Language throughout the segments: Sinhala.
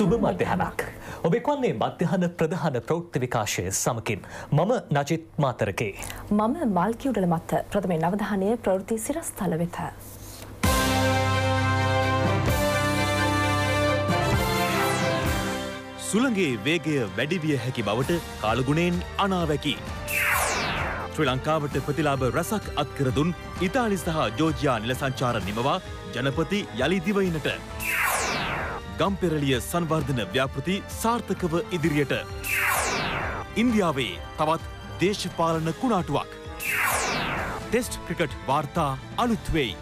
සුබ මධ්‍යහනක්. ඔබෙක්වන්නේ මධ්‍යහන ප්‍රධාන ප්‍රෞෘත්ති විකාශය සමකින්. මම නජිත් මාතරකේ. මම මල්කිවුඩල මත්ත ප්‍රථමේ නවධානය ප්‍රවෘති සිරස්ථල වෙත. සුළගේ වේගය වැඩිවිය හැකි බවට කාලගුණයෙන් අනාවැකි. ශ්‍රී ලංකාවට ප්‍රතිලාභ රැසක් අත්කරදුන් ඉතාලි සහ ජෝජයා නිල සංචාර නිමවා ජනපති යළිදිවයිනට. ගම්පෙරලිය සංවර්ධන ව්‍යාපෘති සාර්ථකව ඉදිරියට. ඉන්දියාවේ තවත් දේශපාලන කුණාටුවක්. ටෙස්ට් ක්‍රිකට් වාර්තා අලුත්වෙයි.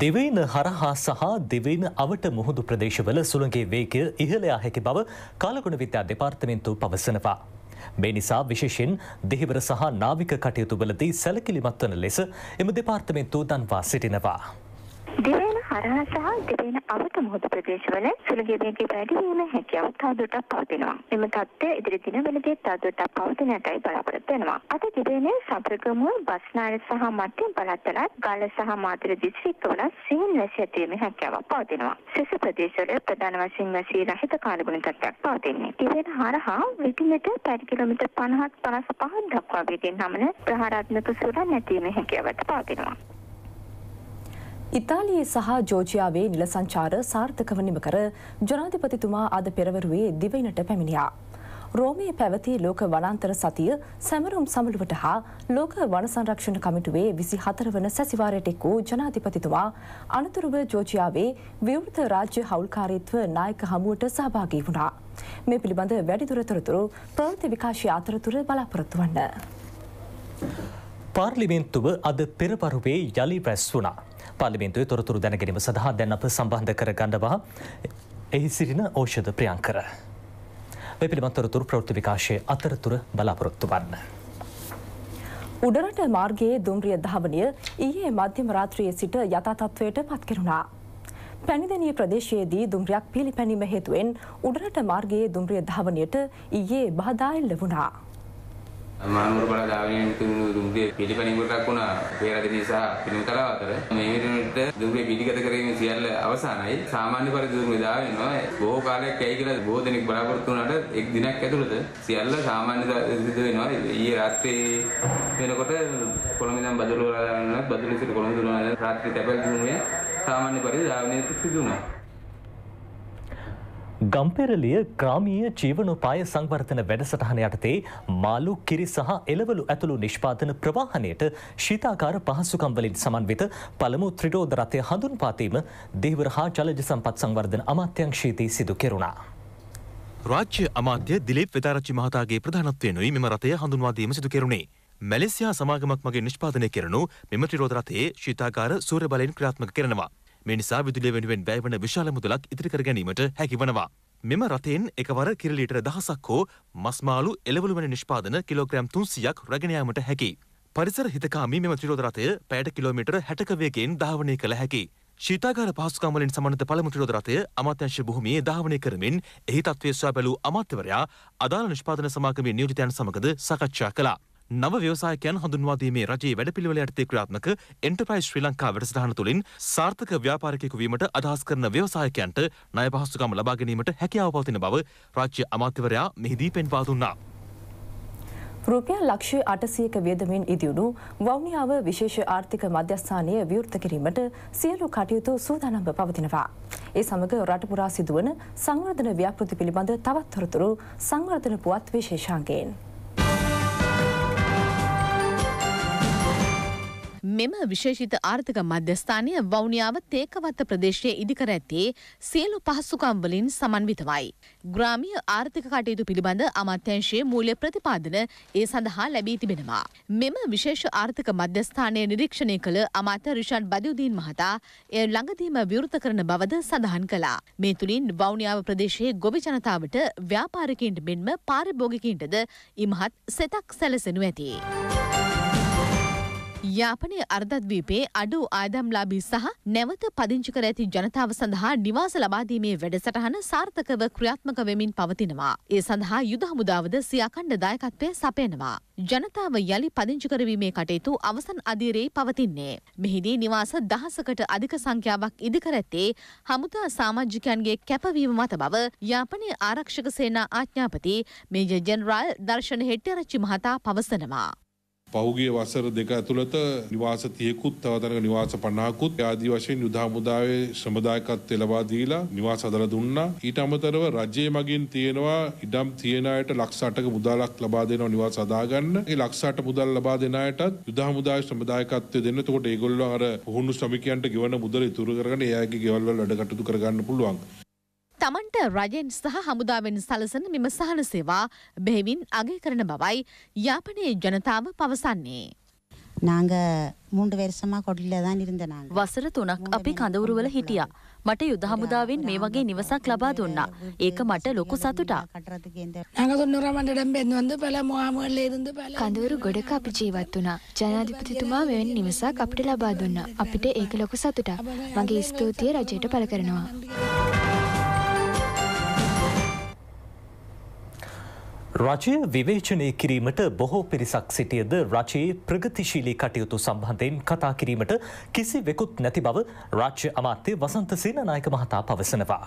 දෙවයින හරහා සහ දෙවයින අවට මුහුදු ප්‍රදේශවල සුළගේ වේගය ඉහළයා හැකි බව කාලගුණ විද්‍යා දෙපාර්තමෙන්තු පවසනවා. මේ නිසා විශේෂෙන් දෙහිවර සහ නාවික කටයුතු වලදී සැලකිලිමත් වන ලෙස එම දෙපාර්තමෙන්තු දන්වා සිටිනවා. දිවයින හරහා සහ දිවයින අවට මුහුදු ප්‍රදේශවල සුළගේ වේගය වැඩි වීම හැකියාව තවදුරටත් පවතිනවා. එම තත්ත්වය ඉදිරි දිනවලදී තවදුරටත් පවතිනටයි බලාපොරොත්තු වෙනවා. අද දිවයිනේ සබරගමුව බස්නායක සහ මධ්‍යම පළාත්වල ගල සහ මාතර දිස්ත්‍රික්කවල සිහින් වැසි ඇතිවීමේ හැකියාවක් පවතිනවා. සෙසු ප්‍රදේශවල ප්‍රධාන වශයෙන් වැසි රහිත කාලගුණ තත්ත්වයක් පවතින්නේ. දිවයින හරහා විටිමට පැය කිලෝමීටර් 50ත් 55ක් දක්වා වේගෙන් හමන ප්‍රහාරාත්මක සුළං නැතිවීමේ හැකියාවක් පවතිනවා. ඉතාලියේ සහ ජෝජයාවේ නිල සංචාර සාර්ථකව නිම කර ජනාධිපතිතුමා අද පෙරවරුවේ දිවයිනට පැමිණියා. රෝමයේ පැවති ලෝක වනාන්තර සතිය සැමරුම් සමළුවට හා ලෝක වන සංරක්ෂණ කමිටුවේ විසි හතර වන සැසිවාරයට එක් වූ ජනාධිපතිතුමා අනතුරුව ජෝජයාවේ විවෘත රාජ්‍ය හවුල්කාරීත්ව නායක හමුවට සහභාගී වුණා. මේ පිළිබඳ වැඩිදුර තොරතුරු ප්‍රවෘත්ති විකාශය අතරතුර බලාපොරොත්තු වන්න. පාර්ලිමේන්තුව අද පෙරපරුවේ යළි රැස් වුණා. පාර්ලිමේන්තුවේ තොරතුරු දැනගැනීම සඳහා දැන් අප සම්බන්ධ කර ගන්නවා එහි සිටින ඖෂධ ප්‍රියංකර. මේ පිළිබඳ තොරතුරු ප්‍රවෘත්ති විකාශයේ අතරතුර බලාපොරොත්තු වන්න. උඩරට මාර්ගයේ දුම්රිය ධාවනය ඊයේ මධ්‍යම රාත්‍රියේ සිට යථා තත්ත්වයට පත් කෙරුණා. පැණිදැනිය ප්‍රදේශයේදී දුම්රියක් පිළිපැනීම හේතුවෙන් උඩරට මාර්ගයේ දුම්රිය ධාවනයට ඊයේ බාධා එල්ල වුණා. මානවර බල ධාවනයෙන් තුණු දුම්රිය පිළිපැනීමක් වුණා. පේරදිනිය සහ පිළිමතලාව අතර. මේ වෙනුවට දුම්රිය පිළිගත කිරීම සියල්ල අවසానයි සාමාන්‍ය පරිදි දුම්රිය ධාවනවා බොහෝ කාලයක් ඇයි කියලා බොහෝ දෙනෙක් බලාපොරොත්තු වුණාට එක් දිනක් ඇතුළත සියල්ල සාමාන්‍ය සිදු වෙනවා. ඊයේ රාත්‍රියේ වෙනකොට කොළඹ ඉඳන් බදුල්ල වල බදුල්ල සිට කොළඹ දුන රාත්‍රී තැපැල් දුම්රිය සාමාන්‍ය පරිදි ධාවනයට සිදු වුණා. ගම්පෙරලිය ග්‍රාමීය ජීවනෝපාය සංවර්ධන වැඩසටහන යටතේ මාළු කිරි සහ එළවලු ඇතුළු නිෂ්පාදන ප්‍රවාහනයට ශීතාකාර පහසුකම් වලින් සමන්විත පළමු ත්‍රිරෝධ රථය හඳුන්වාදීම දේවර හා ජලජ සම්පත් සංවර්ධන අමාත්‍යංශයේදී සිදු කෙරුණා. රාජ්‍ය අමාත්‍ය දිලිප් වෙදාරච්චි මහතාගේ ප්‍රධානත්වයෙනුයි මෙම රථය හඳුන්වාදීම සිදු කෙරුණේ. මැලෙසියා සමාගමක් මගේ නිෂ්පාදනය කරනු මෙම ත්‍රිරෝධ රථයේ ශීතාකාර සූර්ය බලයෙන් ක්‍රියාත්මක කරනවා. මේ නිසා විදුලිය වෙනුවෙන් වැයවන විශාල මුදලක් ඉදිරි කර ගැනීමට හැකි වනවා. මෙම රථයෙන් එකවර කිරලීටර දහසක් හෝ මස්මාලු එළවලු වන නිෂ්පාදන කිලෝග්‍රෑම් තුන්සියක් රැගෙන යාමට හැකි. පරිසර හිතකාමී මෙම ත්‍රිරෝධ රථය පැයට කිලෝමීටර 60ක වේගයෙන් ධාවනය කළ හැකි. ශීතාගාර පහසුකම් වලින් සමන්විත පළමු ත්‍රිරෝධ රථය අමාත්‍යංශ භූමියේ ධාවනය කරමින් එහි තත්ත්වය සොයා බැලූ අමාත්‍යවරයා අදාළ නිෂ්පාදන සමාගමේ නියෝජිතයන් සමගද සාකච්ඡා කළා. නව ව්‍යවසායකයන් හඳුන්වාදීමේ රජයේ වැඩපිළිවෙල යටතේ ක්‍රියාත්මක එන්ටර්ප්‍රයිස් ශ්‍රී ලංකා වැඩසටහන තුළින් සාර්ථක ව්‍යාපාරිකයෙකු වීමට අදහස් කරන ව්‍යවසායකයන්ට ණය පහසුකම් ලබා ගැනීමට හැකියාව පවතින බව රාජ්‍ය අමාත්‍යවරයා මෙහිදී පෙන්වා දුන්නා. රුපියල් ලක්ෂය අටසියක වියදමින් ඉදියුණු වවුනියාව විශේෂ ආර්ථික මධ්‍යස්ථානය විවෘත කිරීමට සියලු කටයුතු සූදානම්ව පවතිනවා. ඒ සමග රටපුරා සිදුවන සංවර්ධන ව්‍යාපෘති පිළිබඳ තවත් තොරතුරු සංවර්ධන පුවත් විශේෂාන්ගයෙන්. මෙම විශේෂිත ආර්ථික මධ්‍යස්ථානය වවුනියාව තේකවත්ත ප්‍රදේශයේ ඉදිකර ඇත්තේ සියලු පහසුකම් වලින් සමන්විතවයි. ග්‍රාමීය ආර්ථික කටයුතු පිළිබඳ අමාත්‍යංශයේ මූල්‍ය ප්‍රතිපාදන ඒ සඳහා ලැබී තිබෙනවා. මෙම විශේෂ ආර්ථික මධ්‍යස්ථානය නිරීක්ෂණය කළ අමාත්‍ය රිෂාඩ් බදියුදීන් මහතා එය ළඟදීම විවෘත කරන බවද සඳහන් කළා. මේ තුලින් වවුනියාව ප්‍රදේශයේ ගොවි ජනතාවට ව්‍යාපාරිකයින්ට මෙන්ම පාරිභෝගිකයින්ටද ඉමහත් සෙතක් සැලසෙනු ඇති. යාපනය අර්ධද්වීපේ අඩු ආදම්ලාබී සහ නැවත පදිංචි කර ඇති ජනතාව සඳහා නිවාස ලබාදීමේ වැඩසටහන සාර්ථකව ක්‍රියාත්මක වෙමින් පවතිනවා. ඒ සඳහා යුද හමුදාවද සියාකණ්ඩ දායකත්වය සපයනවා. ජනතාව යළි පදිංචි කරවීමේ කටයුතු අවසන් අධීරයේ පවතින්නේ. මෙහිදී නිවාස දහසකට අධික සංඛ්‍යාවක් ඉදිකර ඇත්තේ හමුදා සාමාජිකයන්ගේ කැපවීම මත බව යාපනය ආරක්ෂක සේනා ආඥාපති මේජ ජෙනරාල් දර්ශන හෙට්ටරච්චි මහතා පවසනවා. පහුගිය වසර දෙක ඇතුළත නිවාස තියකුත් තවතනක නිවාස පණහකුත් ආදී වශයෙන් යුද හමුදාවේ ශ්‍රමදායකත්වය ලබා දීලා නිවාස හදලා දුන්නා. ඊට අමතරව රජය මගින් තියෙනවා ඉඩම් තියෙන අයට ලක්ෂ 8ක මුදලක් ලබා දෙනවා නිවාස හදාගන්න. ඒ ලක්ෂ 8 මුදල් ලබා දෙන අයටත් යුද හමුදාවේ ශ්‍රමදායකත්වය දෙන්න. එතකොට ඒගොල්ලෝ අර පුහුණු ශ්‍රමිකයන්ට ගෙවන මුදල ඉතුරු කරගෙන ඒ අයගේ ගෙවල් වල වැඩ කටයුතු කරගන්න පුළුවන්. තමන්ට රජෙන් සහ හමුදාවෙන් සලසන මෙම සහන සේවා බෙහෙවින් අගය කරන බවයි යාපනයේ ජනතාව පවසන්නේ. நாங்க மூன்று வருஷமா கொடியில தான் இருந்த நாங்க වසර තුනක් අපි කඳවුරුවල හිටියා. මට යුද හමුදාවෙන් මේ වගේ නිවසක් ලබා දුන්නා. ඒක මට ලොකු සතුටක්. கட்டுறதுக்கு எந்த நாங்கள் தொண்ணூறாம் இடம்பெயர்ந்து வந்து பல முகாம்களில் இருந்து பல කඳවුරු ගොඩක අපි ජීවත් වුණා. ජනාධිපතිතුමා මෙවැනි නිවසක් අපිට ලබා දුන්නා. අපිට ඒක ලොකු සතුටක්. මගේ ස්තුතිය රජයට පළ කරනවා. රජය විවේචනය කිරීමට බොහෝ පිරිසක් සිටියද රජයේ ප්‍රගතිශීලී කටයුතු සම්බන්ධයෙන් කතා කිරීමට කිසි වෙකුත් නැති බව රාජ්‍ය අමාත්‍ය වසන්ත සේනනායක මහතා පවසනවා.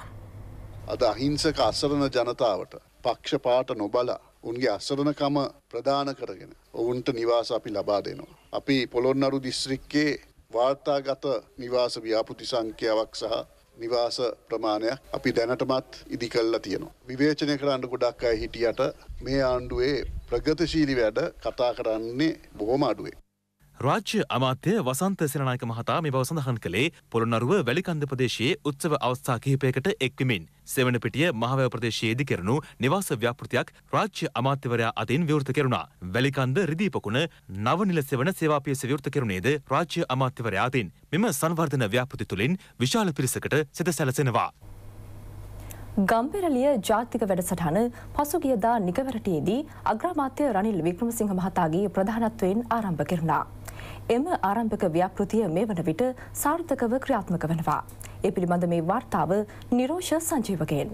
අද අහිංසක අසරණ ජනතාවට පක්ෂ පාට නොබලා උන්ගේ අසරණකම ප්‍රධාන කරගෙන ඔවුන්ට නිවාස අපි ලබා දෙනවා. අපි පොළොන්නරු දිස්ත්‍රික්කේ වාර්තාගත නිවාස ව්‍යාපෘති සංඛ්‍යාවක් සහ නිවාස ප්‍රමාණයක් අපි දැනටමත් ඉදි කල්ලා තියෙනවා. විවේචනය කරන්න ගොඩක් අය හිටියට මේ ආණ්ඩුවේ ප්‍රගතශීලි වැඩ කතා කරන්නේ බොහොම අඩුවේ. රාජ්‍ය අමාත්‍ය වසන්ත සෙනනායක මහතා මේ බව සඳහන් කළේ පොළොන්නරුව වැලිකන්ද ප්‍රදේශයේ උත්සව අවස්ථා කිහිපයකට එක්වමින් සෙවන පිටිය මහවැව ප්‍රදේශයේදී කෙරුණු නිවාස ව්‍යාපෘතියක් රාජ්‍ය අමාත්‍යවරයා අතින් විවෘත කෙරුණා. වැලිකන්ද රිදීපකුණ නවනිල සෙවන සේවාපියස විවෘත කෙරුණේද රාජ්‍ය අමාත්‍යවරයා අතින් මෙම සංවර්ධන ව්‍යාපෘති තුළින් විශාල පිරිසකට සිත සැලසෙනවා. ගම්පෙරලිය ජාතික වැඩසටහන පසුගියදා නිගවැරටියේදී අග්‍රාමාත්‍ය රනිල් වික්‍රමසිංහ මහතාගේ ප්‍රධානත්වයෙන් ආරම්භ කෙරුණා. එම ආරම්භක ව්‍යාපෘතිය මේ වන විට සාර්ථකව ක්‍රියාත්මක වනවා. ඒ පිළිබඳ මේ වාර්තාව නිරෝෂ සංජීවකයෙන්.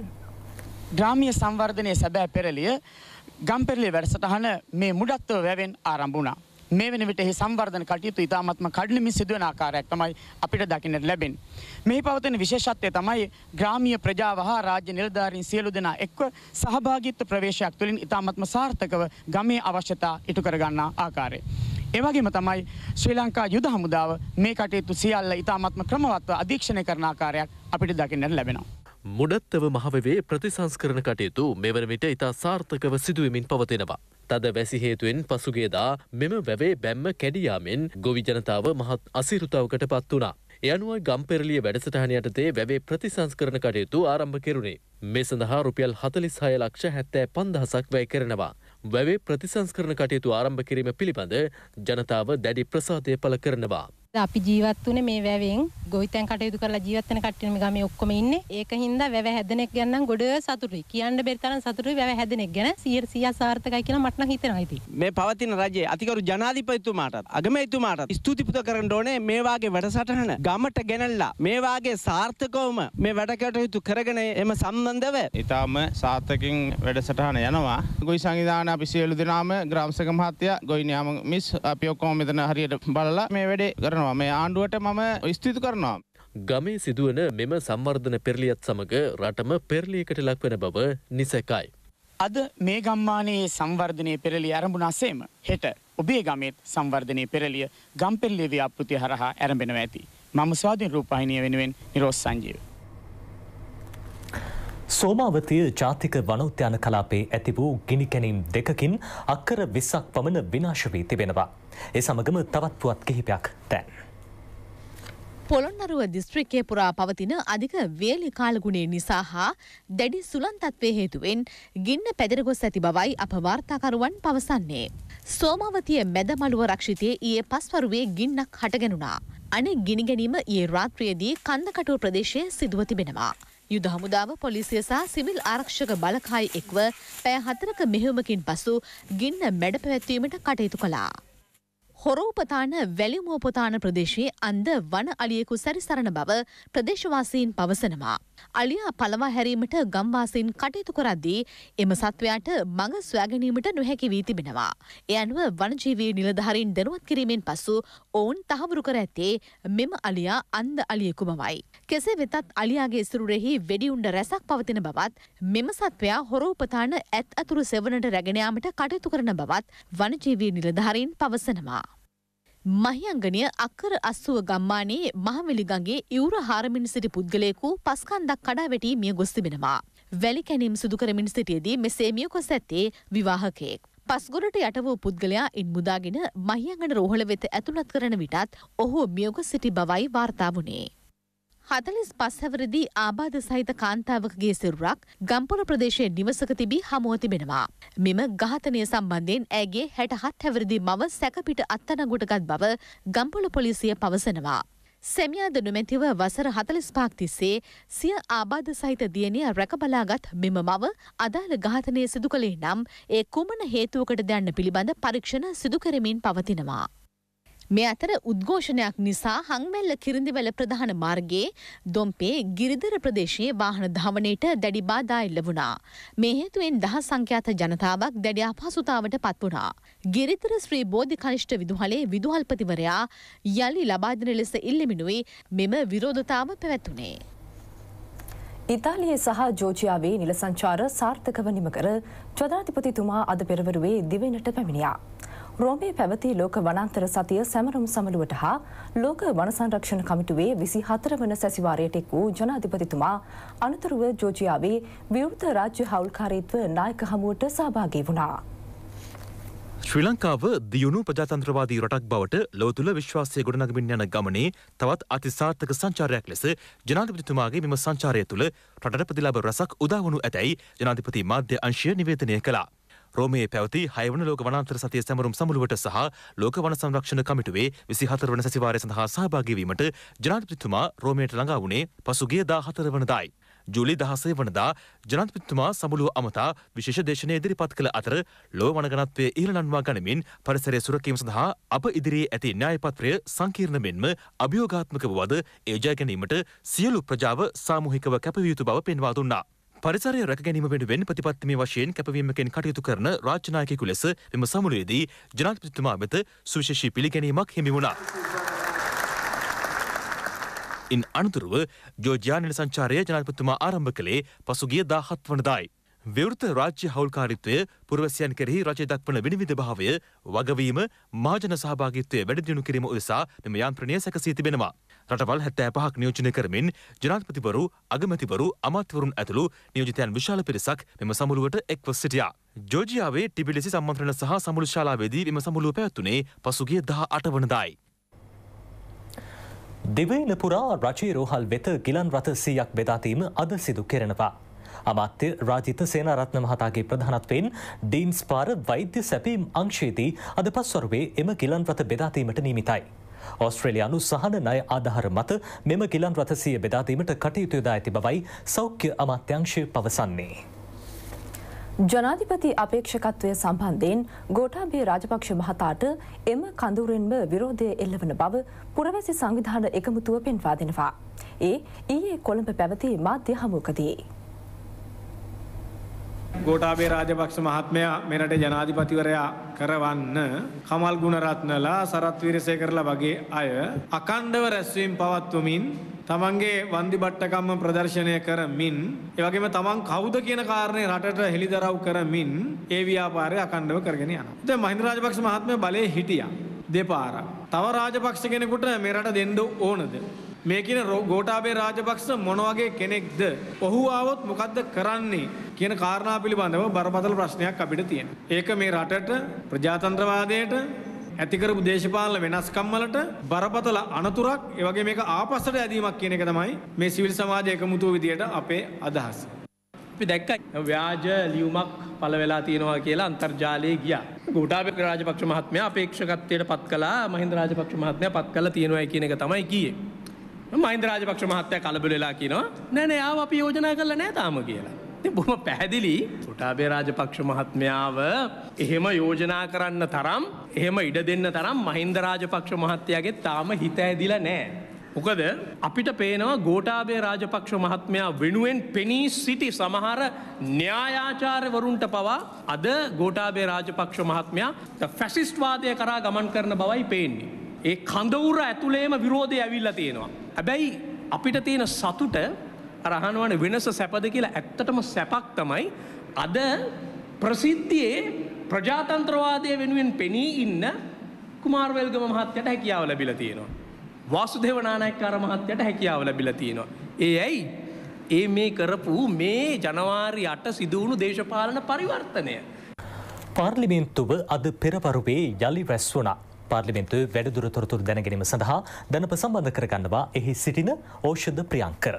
ග්‍රාමිය සංවර්ධනය සැබෑ පෙරලිය ගම්පෙරලිය වැඩසටහන මේ මුඩත්ව වැවෙන් ආරම්භුණා. මේ වෙන විට එහි සංවර්ධන කටයුතු ඉතාමත්ම කඩලිමින් සිදුවන ආකාරයක් තමයි අපිට දකින්නට ලැබෙන. මෙහි පවතින විශේෂත්වය තමයි ග්‍රාමීය ප්‍රජාව හා රාජ්‍ය නිලධාරීන් සියලු දෙනා එක්ව සහභාගීත්ව ප්‍රවේශයක් තුළින් ඉතාමත්ම සාර්ථකව ගමේ අවශ්‍යතා ඉටු කරගන්නා ආකාරය. ඒවගේම තමයි ශ්‍රී ලංකා යුද හමුදාව මේ කටයුතු සියල්ල ඉතාමත්ම ක්‍රමවත්ව අධීක්ෂණය කරන ආකාරයක් අපිට දකින්නට ලැබෙනවා. මුඩත්තව මහවේ ප්‍රතිසංස්කරන කටයුතු මෙවන විට ඉතා සාර්ථකව සිදුවමින් පවතිනවා. තද වැසි හේතුවෙන් පසුගේදා මෙම වැවේ බැම්ම කැඩියාමෙන් ගොවි ජනතාව මහත් අසිරුතාවකට පත් වුණා. යනුව ගම්පෙරලිය වැඩසටහන යටතේ වැවේ ප්‍රතිසංස්කරන කටයුතු ආරම්භ කෙරුණේ. මේ සඳහා රුපියල් හතලිස් හය ලක්ෂ හැත්තෑ පන්දහසක් වැය කරනවා. වැවේ ප්‍රතිසංස්කරන කටයුතු ආරම්භ කිරීම පිළිබඳ ජනතාව දැඩි ප්‍රසාදය පළ කරනවා. අපි ජීවත් වුණේ මේ වැවෙන් ගොවිතැන් කටයුතු කරලා ජීවත් වෙන කට්ටිය මේ ගමේ ඔක්කොම ඉන්නේ. ඒක හින්දා වැව හැදෙන එක ගැන නම් ගොඩ සතුටුයි. කියන්න බැරි තරම් සතුටුයි වැව හැදෙන එක ගැන 100% සාර්ථකයි කියලා මට නම් හිතෙනවා ඉතින්. මේ පවතින රජයේ අතිකරු ජනාධිපතිතුමාටත් අගමැතිතුමාටත් ස්තුතිපුත කරන්න ඕනේ මේ වාගේ වැඩසටහන ගමට ගෙනල්ලා මේ වාගේ සාර්ථකවම මේ වැඩ කටයුතු කරගෙන එම සම්බන්ධව ඉතාම සාර්ථකින් වැඩසටහන යනවා. ගොයි සංවිධාන අපි සියලු දෙනාම ග්‍රාම්සක මහත්තයා ගොයි න්යාම මිස් අපි ඔක්කොම මෙතන හරියට බලලා මේ වැඩේ කරනවා. මේ ආණ්ඩුවට මම ස්තුති කරනවා. ගමේ සිදුවන මෙම සංවර්ධන පෙරලියත් සමඟ රටම පෙරලියකට ලක්වන බව නිසැකයි. අද මේ ගම්මානයේ සංවර්ධනය පෙරලිය ඇරඹුණ අසේම හෙට ඔබේ ගමේත් සංවර්ධනය පෙරලිය ගම්පෙරලිය ව්‍යාපෘතිය හරහා ඇරඹෙනවා ඇති. මම ස්වාධීන රූපහිනිය වෙනුවෙන් නිරෝස් සංජීව. සෝමාවතිය ජාතික වනෝද්‍යාන කලාපේ ඇති වූ ගිනිකැනීම් දෙකකින් අක්කර විස්සක් පමණ විනාශ වී තිබෙනවා. ඒ සමගම තවත් පුවත් කිහිපයක් දැන්. පොළොන්නරුව දිස්ත්‍රික්කය පුරා පවතින අධික වේලි කාලගුණේ නිසා හා දැඩි සුළන්තත්වය හේතුවෙන් ගින්න පැදිරගොස් ඇති බවයි අප වාර්තාකරුවන් පවසන්නේ. සෝමාවතිය මැදමළුව රක්ෂිතයේ ඊයේ පස්වරුවේ ගින්නක් හටගෙනුණා. අනෙක් ගිනිගැනීම ඊයේ රාත්‍රියේදී කන්දකටුව ප්‍රදේශයේ සිදුව තිබෙනවා. යුද හමුදාව පොලිසිය සහ සිවිල් ආරක්ෂක බලකායි එක්ව පැය හතරක මෙහෙයුමකින් පසු ගින්න මැඩ පැවැත්වීමට කටයුතු කළා. හොරෝපතාන වැලිමෝපතාන ප්‍රදේශයේ අන්ද වන අලියෙකු සැරිසරණ බව ප්‍රදේශවාසීන් පවසනවා. අලියා පලවා හැරීමට ගම්වාසීන් කටයුතු කරද්දී එම සත්වයාට මඟ ස්වෑගැනීමට නොහැකි වී තිබෙනවා. එ අනුව වනජීවී නිලධහරින් දැනුවත් කිරීමෙන් පසු ඔවුන් තහවුරු කර ඇත්තේ මෙම අලියා අන්ද අලියෙකු බවයි. කෙසේ වෙතත් අලියාගේ සිරුරෙහි වෙඩිඋන්ඩ රැසක් පවතින බවත් මෙම සත්වයා හොරෝපතාන ඇත් අතුරු සෙවනට රැගෙනයාමට කටයුතු කරන බවත් වනජීවී නිලධහරින් පවසනවා. මහියංගනය අක්කර අස්සුව ගම්මානයේ මහවෙලිගගේ ඉවුර හාරමින් සිටි පුද්ගලයෙකු පස්කන්දක් කඩා වැටී මිය ගොස් තිබෙනවා. වැලි කැනීම් සිදුකරමින් සිටියදී මෙසේ මිය කොස් ඇත්තේ විවාහකයෙක්. පස්ගොඩට යට වූ පුද්ගලයා ඉන් මුදාගෙන මහියංගන රෝහල වෙත ඇතුළත් කරන විටත් ඔහු මියගොස් සිටි බවයි වාර්තා වුණේ. හතලිස් පස්හැවරදි ආබාධ සහිත කාන්තාවකගේ සිරුරක් ගම්පොල ප්‍රදේශයේ නිවසක තිබී හමුව තිබෙනවා. මෙම ඝාතනය සම්බන්ධයෙන් ඇගේ හැට හත් හැවරදි මව සැකපිට අත්තනගුටගත් බව ගම්පොල පොලිසිය පවසනවා. සැමියාද නොමැතිව වසර හතලිස් පාක් තිස්සේ සිය ආබාධ සහිත දියණිය රැකබලාගත් මෙම මව අදාළ ඝාතනය සිදු කළේ නම් ඒ කුමන හේතුවකට දැන්න පිළිබඳ පරීක්ෂණ සිදු කරමින් පවතිනවා. මේ අතර උද්ඝෝෂණයක් නිසා හංමැල්ල කිරිඳිවැල ප්‍රධාන මාර්ගයේ දොම්පේ ගිරිදර ප්‍රදේශයේ වාහන ධාවනයට දැඩි බාධා එල්ල වුණා. මේ හේතුවෙන් දහ සංඛ්‍යාත ජනතාවක් දැඩි අපහසුතාවට පත් වුණා. ගිරිතර ශ්‍රී බෝධි කනිෂ්ඨ විදුහලේ විදුහල්පතිවරයා යළි ලබා දෙන ලෙස ඉල්ලමිනුයි මෙම විරෝධතාව පැවැත්වුණේ. ඉතාලියේ සහ ජෝජියාවේ නිල සංචාර සාර්ථකව නිම කර ජනාධිපතිතුමා අද පෙරවරුවේ දිවෙනට පැමිණියා. රෝමේ පැවති ලෝක වනන්තර සතිය සැමරුම් සමළුවට හා ලෝක වනසංරක්ෂණ කමිටුවේ විසි හතර වන සැසිවාරයට එක් වූ ජනාධිපතිතුමා අනතුරුව ජෝජියාවේ විවෘත රාජ්‍ය හවුල්කාරීත්ව නායක හමුවට සහභාගී වුණා. ශ්‍රී ලංකාව දියුණු ප්‍රජාතන්ත්‍රවාදී රටක් බවට ලොව තුළ විශ්වාසය ගොඩනගමින් යන ගමනේ තවත් අතිසාර්ථක සංචාරයක් ලෙස ජනාධිපතිතුමාගේ මෙම සංචාරය තුළ රටට ප්‍රතිලාභ රසක් උදාවනු ඇතැයි ජනාධිපති මාධ්‍ය අංශය නිවේදනය කළා. රෝමයේ පැවති හයවන ලෝක වනාන්තර සතිය සැමරුම් සමුළුවට සහ ලෝක වන සංරක්ෂණ කමිටුවේ විසි හතර වන සැසිවාරය සඳහා සහභාගීවීමට ජනාධිපතිතුමා රෝමයට ළඟා වුණේ පසුගිය දා හතර වනදායි. ජූලි දහසේ වනදා ජනතපිත්තුමා සමුළුව අමතා විශේෂ දේශනය ඉදිරිපත් කළ අතර ලෝ වනගනත්වය ඉහළ නන්වා ගනිමින් පරිසරය සුරකීම සඳහා අප ඉදිරියේ ඇති න්‍යායපත්‍රය සංකීර්ණ මෙන්ම අභියෝගාත්මක වුවද ඒජය ගැනීමට සියලු ප්‍රජාව සාමූහිකව කැපවියුතු බව පෙන්වා දුන්නා. පරිසරය රැක ගැනීම වෙනුවෙන් ප්‍රතිපත්තිමේ වශයෙන් කැපවීමකින් කටයුතු කරන රාජ්‍යනායකයෙකු ලෙස මෙම සමුළුවේදී ජනාධිපතිතුමා වෙත සුවිශේෂී පිළිගැනීමක් හිමි වුණා. ඉන් අනතුරුව ජෝජ්‍යානිල සංචාරය ජනාධිපතිතුමා ආරම්භ කළේ පසුගිය දාහත් වනදායි. විවෘත රාජ්‍ය හවුල්කාරිත්වය පුරවැසියන් කෙරෙහි රජය දක්වන විනිවිධ භාවය වගවීම මහජන සහභාගිත්වය වැඩදියුණු කිරීම උදෙසා මෙම යන්ත්‍රණය සැකසී තිබෙනවා. රටවල් හැත්තෑ පහක් නියෝජනය කරමින් ජනාධපතිවරු අගමැතිවරු අමාත්‍යවරුන් ඇතුළු නියෝජිතයන් විශාල පිරිසක් මෙම සමුළුවට එක්ව සිටියා. ජෝජියාවේ ටිබිලිසි සම්මන්ත්‍රණ සහ සමුළු ශාලාවේදී එම සමුළුව පැවැත්තුනේ පසුගිය දහ අට වනදායි. දිවයින පුරා රජයේ රෝහල් වෙත ගිලන් රථ සීයක් බෙදාතීම අද සිදු කෙරෙනවා. අමාත්‍ය රාජිත සේනාරත්න මහතාගේ ප්‍රධානත්වයෙන් ඩීන්ස් පාර වෛද්‍ය සැපීම් අංශයේදී අද පස්වරුවේ එම ගිලන් රථ බෙදාතීමට නිමිතයි. ඔස්ට්‍රේලියානු සහන ණය ආධාර මත මෙම ගිලන් රථසිය බෙදාතීමට කටයුතු යොදා ඇති බවයි සෞඛ්‍ය අමාත්‍යංශය පවසන්නේ. ජනාධිපති අපේක්ෂකත්වය සම්බන්ධයෙන් ගෝටාබේ රාජපක්ෂ මහතාට එම කඳුරෙන්ම විරෝධය එල්ලවන බව පුරවැසි සංවිධාන එකමුතුව පෙන්වා දෙනවා. ඒ ඊයේ කොළඹ පැවති මාධ්‍ය හමුවකදී. ගෝටාබේ රාජපක්ෂ මහත්මයා මෙරට ජනාධිපතිවරයා කරවන්න කමල් ගුණරත්නලා සරත් විරසේකරලා වගේ අය අකණ්ඩව රැස්වීම් පවත්වමින් තමන්ගේ වන්දිබට්ටකම්ම ප්‍රදර්ශනය කරමින් එවගේම තමන් කවුද කියන කාරණය රටට හෙළිදරව් කරමින් ඒ ව්‍යාපාරය අකණ්ඩව කරගෙන යනවා. දැන් මහින්ද රාජපක්ෂ මහත්මයා බලයේ හිටියා දෙපාරක්. තව රාජපක්ෂ කෙනෙකුට මේ රට දෙන්න ඕනද? මේ කියන ගෝඨාභය රාජපක්ෂ මොන වගේ කෙනෙක්ද? ඔහු ආවොත් මොකද්ද කරන්නේ කියන කාරණා පිළිබඳව බරපතල ප්‍රශ්නයක් අපිට තියෙනවා. ඒක මේ රටට ප්‍රජාතන්ත්‍රවාදයට ඇති කරපු දේශපාලන වෙනස්කම් වලට බරපතල අනතුරක් ඒ වගේ මේක ආපස්සට ඇදීමක් කියන එක තමයි මේ සිවිල් සමාජ එකමුතුව විදියට අපේ අදහස. අපි දැක්කයි ව්‍යාජ ලියුමක් පළ වෙලා තියෙනවා කියලා අන්තර්ජාලයේ ගියා. ගෝඨාභය රාජපක්ෂ මහත්මයා අපේක්ෂකත්වයට පත් කළා මහින්ද රාජපක්ෂ මහත්මයා පත් කළා තියෙනවා කියන එක තමයි කියේ. මහින්ද රාජපක්ෂ මහත්තයා කලබල වෙලා කියනවා නෑ නෑ ආව අපි යෝජනා කරලා නෑ තාම කියලා. ඉතින් බොහොම පැහැදිලි කොටාබේ රාජපක්ෂ මහත්මයාව එහෙම යෝජනා කරන්න තරම් එහෙම ඉඩ දෙන්න තරම් මහින්ද රාජපක්ෂ මහත්තයාගේ තාම හිත ඇදිලා නෑ. මොකද අපිට පේනවා ගෝටාබේ රාජපක්ෂ මහත්මයා වෙනුවෙන් පෙනී සිටි සමහර න්‍යායාචාරවරුන්ට පවා අද ගෝටාබේ රාජපක්ෂ මහත්මයා ෆැසිස්ට්වාදය කරා ගමන් කරන බවයි පේන්නේ. ඒ කඳවුර ඇතුළේම විරෝධය ඇවිල්ල තියෙනවා. හැබැයි අපිට තියෙන සතුට රහනුවන වෙනස සැපද කියලා ඇත්තටම සැපක් තමයි අද ප්‍රසිද්ධියේ ප්‍රජාතන්ත්‍රවාදය වෙනුවෙන් පෙනී ඉන්න කුමාර්වල්ගම මහත්තයට හැකියාව ලැබිල තියෙනවා. වාසුදේව නානයක්කාර මහත්තයට හැකියාව ලැබිල තියෙනවා. ඒ ඇයි ඒ මේ කරපු මේ ජනවාරි අට සිදුවුණු දේශපාලන පරිවර්තනය. පාර්ලිමේන්තුව අද පෙරවරුවේ යළි රැස්වුණා. පාර්ලිමේන්තුව වැඩදුර තොරතුරු දැනගැනීම සඳහා දැනප සම්බන්ධ කරගන්නවා එහි සිටින ඖෂධ ප්‍රියංකර.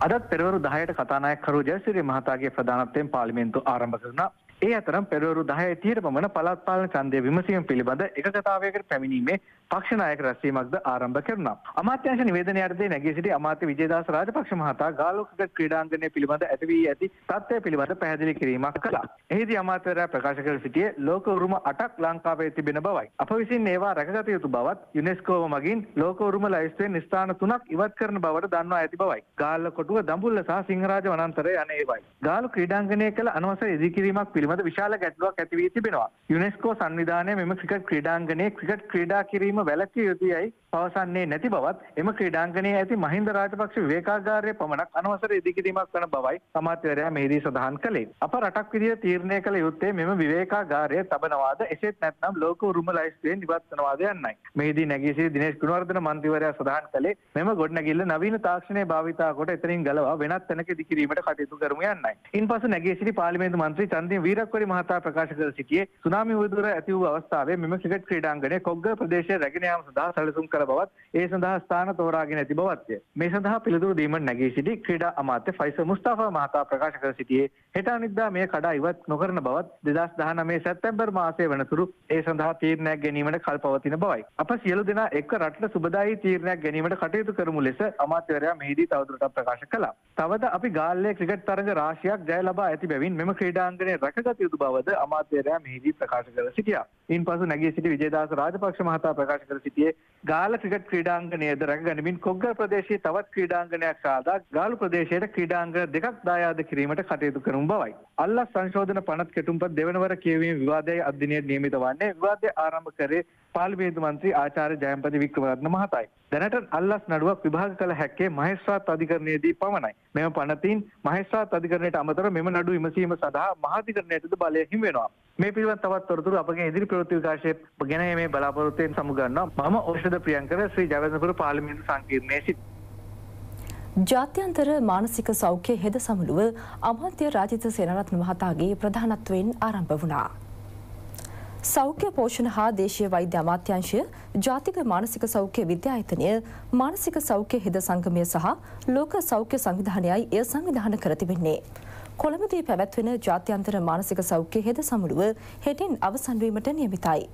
අදත් පෙරවරු දහයට කතානායකරු ජයසිරි මහතාගේ ප්‍රධානත්වයෙන් පාර්ලිමේන්තු ආරම්භ කරන ඒ අතරම් පෙරවරු දහය තියට පමණ පළාත් පාලන ඡන්දය විමසීම පිළිබඳ එකකතාවයකට පැමිණීමේ පක්ෂ නායක රැස්වීමක්ද ආරම්භ කරනවා. අමාත්‍යාංශ නිවේදනය යටතේ නැගී සිටි අමාත්‍ය විජේදාස රාජපක්ෂ මහතා ගාලු ක්‍රිකට් ක්‍රීඩාංගණය පිළිබඳ ඇති වී ඇති තත්ත්වය පිළිබඳ පැහැදිලි කිරීමක් කළා. එහිදී අමාත්‍යවරයා ප්‍රකාශ කර සිටියේ ලෝක උරුම 8ක් ලංකාවේ තිබෙන බවයි. අප විසින් ඒවා රැකගත යුතු බවත් යුනෙස්කෝව මගින් ලෝක උරුම ලයිස්තුවෙන් ස්ථාන තුනක් ඉවත් කරන බවට දන්වා ඇති බවයි. ගාල්ල කොටුව දඹුල්ල සහ සිංහරාජ වනාන්තරය යන ඒවයි. ගාලු ක්‍රීඩාංගණය කළ අනවසර ඉදිකිරීමක් පිළිබඳ විශාල ගැටලුවක් ඇති වී තිබෙනවා. යුනෙස්කෝ සංවිධානය මෙම ක්‍රිකට් ක්‍රීඩාංගණයේ ක්‍රිකට් ක්‍රීඩා කිරීම වැළැක්විය යුතුයයි පවසන්නේ නැති බවත් එම ක්‍රීඩාංගණයේ ඇති මහින්ද රාජපක්ෂ විවේකාගාරයේ පමණක් අනවසර ඉදිකිරීමක් වන බවයි අමාත්‍යවරයා මෙහිදී සඳහන් කළේ. අප රටක් විදිහට තීරණය කළ යුත්තේ මෙම විවේකාගාරය තබනවාද එසේත් නැත්නම් ලෝක උරුම ලයිස්තුවෙන් ඉවත් වනවාද යන්නයි. මෙහිදී නැගී සිටි දිනේෂ් ගුණවර්ධන මන්ත්‍රීවරයා සඳහන් කළේ මෙම ගොඩනැගිල්ල නවීන තාක්ෂණය භාවිතා කොට එතනින් ගලවා වෙනත් තැනක ඉදිකිරීමට කටයුතු කරමු යන්නයි. ඉන්පසු නැගී සිටි පාර්ලිමේන්තු මන්ත්‍රී චන්දින් වීරක්වරි මහතා ප්‍රකාශ කර සිටියේ සුනාමි උවදුර ඇති වූ අවස්ථාවේ මෙම ක්‍රිකට් ක්‍රීඩාංගණය කොග්ග ප්‍රදේශයේ රැගෙන යාම සඳහා සැලසුම් කළ බවත් ඒ සඳහා ස්ථාන තෝරාගෙන ඇති බවත්ය. මේ සඳහා පිළිතුරු දීමට නැගී සිටි ක්‍රීඩා අමාත්‍ය ෆයිසල් මුස්තාෆා මහතා ප්‍රකාශ කර සිටියේ හෙට අනිද්දා මේ කඩා ඉවත් නොකරන බවත් 2019 සැප්තැම්බර් මාසයේ වනතුරු ඒ සඳහා තීරණයක් ගැනීමට කල්පවතින බවයි. අප සියලු දෙනා එක්ක රටට සුබදායී තීරණයක් ගැනීමට කටයුතු කරමු ලෙස අමාත්‍යවරයා මෙහිදී තවදුරටත් ප්‍රකාශ කළා. තවද අපි ගාල්ලේ ක්‍රිකට් තරඟ රාශියක් ජය ලබා ඇති බැවින් මෙම ක්‍රීඩාංගණය රැකගත යුතු බවද අමාත්‍යවරයා මෙහිදී ප්‍රකාශ කර සිටියා. ඉන්පසු නැගී සිටි විජේදාස රාජපක්ෂ මහතා ප්‍රකාශ කර සිටියේ ගාල්ල ක්‍රිකට් ක්‍රීඩාංගණයද රැකගනිමින් කොග්ග ප්‍රදේශයේ තවත් ක්‍රීඩාංගණයක් සාදා ගාලු ප්‍රදේශයට ක්‍රීඩාංගන දෙකක් දායාද කිරීමට කටයුතු කරනු බවයි. අල්ලස් සංශෝධන පනත් කෙටුම්පත් දෙවනවර කියවීම විවාදයේ අධ්‍යයනයට නියමිත වන්නේ විවාදය ආරම්භ කරේ පාර්ලිමේන්තු මන්ත්‍රී ආචාර්ය ජයම්පති වික්‍රමරත්න මහතායි. දැනට අල්ලස් නඩුවක් විභාග කළ හැක්කේ මහේස්ත්‍රාත් අධිකරණයේදී පමණයි. මෙම පනතින් මහේස්ත්‍රාත් අධිකරණයට අමතර මෙම නඩු විමසීම සඳහා මහාධිකරණයටද බලය හිමි වෙනවා. මේ පිළිබඳ තවත් තොරතුරු අපගේ ඉදිරි ප්‍රවෘත්ති විකාශය ගැන මේ බලාපොරොත්තුවෙන් සමුගන්නවා. මම ඖෂධ ප්‍රියංකර ශ්‍රී ජයවර්ධනපුර පාර්ලිමේන්තු සංකීර්ණයේ සිට ජාත්‍යන්තර මානසික සෞඛ්‍ය හෙද සමුළුව අමාත්‍ය රාජිත සේනරත්න මහතාගේ ප්‍රධානත්වයෙන් ආරම්භ වුණා. සෞඛ්‍ය පෝෂණ හා දේශීය වෛද්‍ය අමාත්‍යංශය ජාතික මානසික සෞඛ්‍ය විද්‍යායතනය මානසික සෞඛ්‍ය හෙද සංගමය සහ ලෝක සෞඛ්‍ය සංවිධානයයි එය සංවිධාන කර තිබෙන්නේ. කොළඹදී පැවැත්වෙන ජාත්‍යන්තර මානසික සෞඛ්‍ය හෙද සමුළුව හෙටින් අවසන් වීමට නියමිතයි.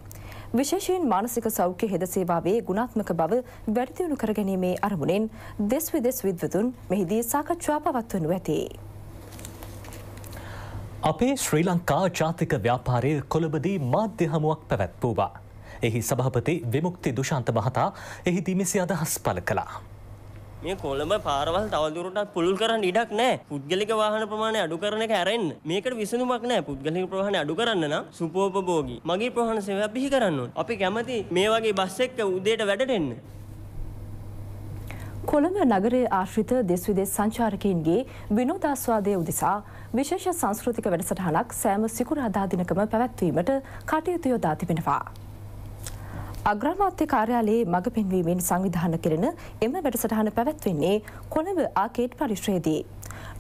විශේෂයෙන් මානසික සෞඛ්‍ය හෙද සේවාවේ ගුණාත්මක බව වැඩිදියුණු කර ගැනීමේ අරමුණෙන් දෙස් විදෙස් විද්වතුන් මෙහිදී සාකච්ඡා පවත්වනු ඇති. අපේ ශ්‍රී ලංකා ජාතික ව්‍යාපාරය කොළඹදී මාධ්‍ය හමුවක් පැවැත්වූවා. එහි සභහපති විමුක්ති දුෂාන්ත මහතා එහිදී මෙසි අදහස් පල කළා. මේ කොළඹ පාරවල් තවදුරටත් පුළුල් කරන්න ඉඩක් නෑ පුද්ගලික වාහන ප්‍රමාණය අඩු කරන එක ඇරෙන්න මේකට විසඳුමක් නෑ පුද්ගලික ප්‍රවාහන අඩු කරන්න නම් සුපෝපභෝගී. මගේ ප්‍රවාහන සේවයක් බිහි කරන්න ඕන. අපි කැමති මේ වගේ බස් එක්ක උදේට වැඩට එන්න. කොළඹ නගරයේ ආශ්‍රිත දෙස් විදෙස් සංචාරකයින්ගේ විනෝදාස්වාදය උදෙසා විශේෂ සංස්කෘතික වැඩසටහනක් සෑම සිකුරාදා දිනකම පැවැත්වීමට කටයුතු යොදා තිබෙනවා. අග්‍රාමාත්‍ය කාර්යාලයේ මඟ පෙන්වීමෙන් සංවිධාන කෙරෙන එම වැඩසටහන පැවැත්වෙන්නේ කොළඹ ආකේට් පරිශ්‍රයේදී.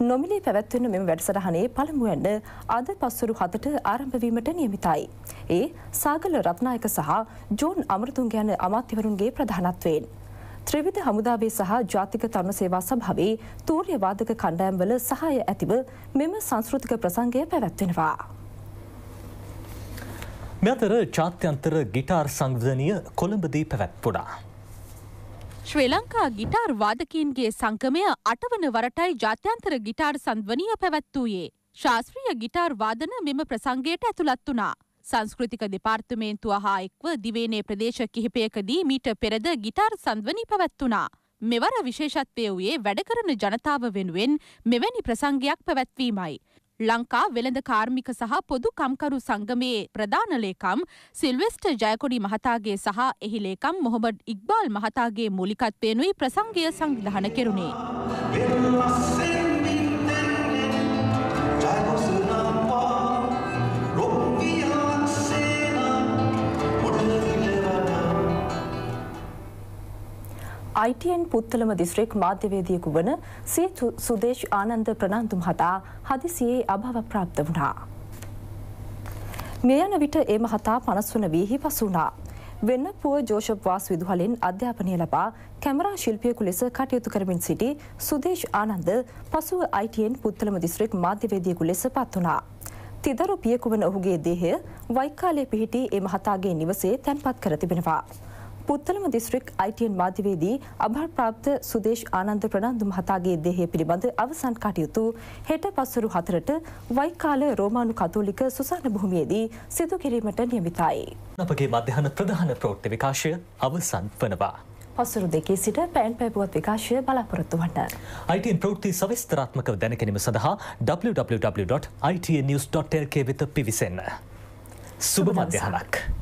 නොමිලේ පැවැත්වෙන මෙම වැඩසටහනේ පළමුුවන්න අද පස්සුරු හතට ආරම්භවීමට නියමිතයි. ඒ සාගල රත්නායක සහ ජෝන් අමරතුන් ගැන අමාත්‍යවරුන්ගේ ප්‍රධානත්වයෙන්. ත්‍රවිධ හමුදාවේ සහ ජාතික තරුණ සේවා සභාවේ තූර්ය වාදක කණ්ඩෑම්වල සහය ඇතිව මෙම සංස්කෘතික ප්‍රසංගය පැවැත්වෙනවා. මෙ අතර ජාත්‍යන්තර ගිටාර් සංවිධනය කොළඹදී පැවැත්වුණා. ශ්‍රී ලංකා ගිටාර් වාදකීන්ගේ සංගමය අටවන වරටයි ජාත්‍යන්තර ගිටාර් සංධවනීය පැවැත්වූයේ. ශාස්ත්‍රීය ගිටාර් වාදන මෙම ප්‍රසංගයට ඇතුළත් වුණා. සංස්කෘතික දෙපාර්තමේන්තුව හා එක්ව දිවේනේ ප්‍රදේශ කිහිපයකදී මීට පෙරද ගිටාර් සංධවනී පැවැත්වුණා. මෙවර විශේෂත්වය වූයේ වැඩකරන ජනතාව වෙනුවෙන් මෙවැනි ප්‍රසංගයක් පැවැත්වීමයි. ලංකා වෙළඳ කාර්මික සහ පොදු කම්කරු සංගමයේ ප්‍රධාන ලේකම් සිල්වෙස්ට ජයකොඩි මහතාගේ සහ එහි ලේකම් මොහොමඩ් ඉක්බාල් මහතාගේ මූලිකත්වයෙනුයි ප්‍රසංගය සංවිධාන කෙරුණේ. ITN පුත්තලම දිස්ත්‍රික් මාධ්‍යවේදියෙකු වන සිය සුදේශ් ආනන්ද ප්‍රනාන්දු මහතා හදිසියේ අභව ප්‍රාප්ත වුණා. මෙය යන විට ඒ මහතා පනස් වන වීහි පසු වුණා. වෙන්න පුව ජෝෂප් වාස් විදුහලින් අධ්‍යාපනය ලබා කැමරා ශිල්පියකු ලෙස කටයුතු කරමින් සිටි සුදේශ් ආනන්ද පසුව ITN පුත්තලම දිස්ත්‍රික් මාධ්‍යවේදියෙකු ලෙස පත් වුණා. තිදරු පියකු වන ඔහුගේ දේහය වයිකාලේ පිහිටි ඒ මහතාගේ නිවසේ තැන්පත් කර තිබෙනවා. පුත්තලම දිස්ත්‍රික් අයිටන් මාධ්‍යවේදී අභාර ප්‍රාප්ත සුදේශ් ආනන්ද ප්‍රනන්දු මහතාගේ දේහය පිළිබඳ අවසන් කටයුතු හෙට පස්සරු හතරට වයිකාල රෝමානු කතෝලික සුසාන භූමියේදී සිදු කිරීමට නියමිතයි. අපගේ මධ්‍යහන ප්‍රධාන ප්‍රෝට්ට විකාශය අවසන් වනවා. පසුරු දෙකේ සිට පැන් පැපුවත් විකාශය බලාපොරොත්තු වන්න. ITN ප්‍රෘති සවිස්තරාත්මක දැනකැනීම සඳහා www.itnews.lk වෙත පිවිසන්න. සුබ මධ්‍යහනක්.